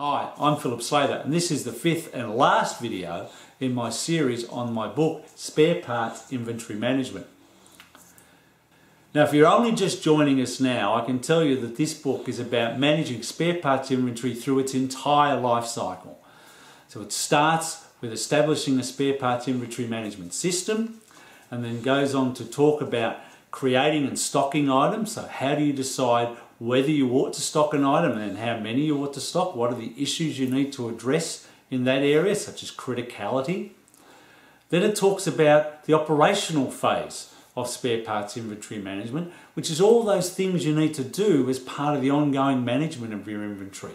Hi, I'm Phillip Slater and this is the fifth and last video in my series on my book Spare Parts Inventory Management. Now if you're only just joining us now, I can tell you that this book is about managing spare parts inventory through its entire life cycle. So it starts with establishing a spare parts inventory management system and then goes on to talk about creating and stocking items. So how do you decide whether you ought to stock an item and how many you ought to stock? What are the issues you need to address in that area, such as criticality? Then it talks about the operational phase of spare parts inventory management, which is all those things you need to do as part of the ongoing management of your inventory.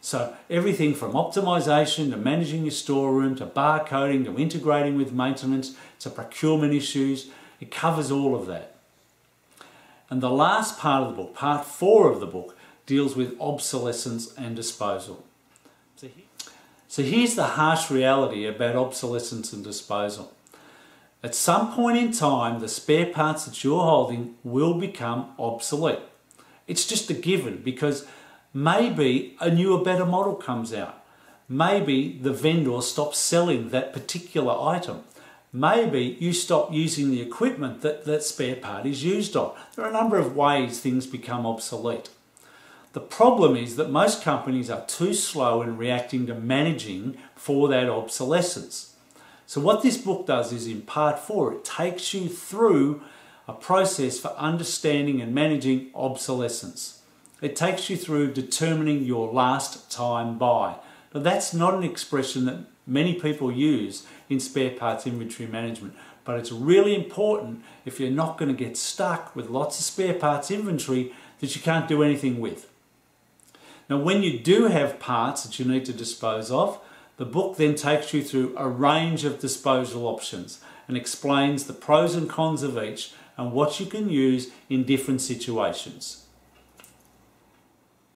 So everything from optimization to managing your storeroom to barcoding to integrating with maintenance to procurement issues, it covers all of that. And the last part of the book, part four of the book, deals with obsolescence and disposal. So here's the harsh reality about obsolescence and disposal. At some point in time, the spare parts that you're holding will become obsolete. It's just a given because maybe a newer, better model comes out. Maybe the vendor stops selling that particular item maybe you stop using the equipment that that spare part is used on. There are a number of ways things become obsolete. The problem is that most companies are too slow in reacting to managing for that obsolescence. So what this book does is in part four, it takes you through a process for understanding and managing obsolescence. It takes you through determining your last time buy. Now that's not an expression that many people use in spare parts inventory management. But it's really important if you're not going to get stuck with lots of spare parts inventory that you can't do anything with. Now when you do have parts that you need to dispose of, the book then takes you through a range of disposal options and explains the pros and cons of each and what you can use in different situations.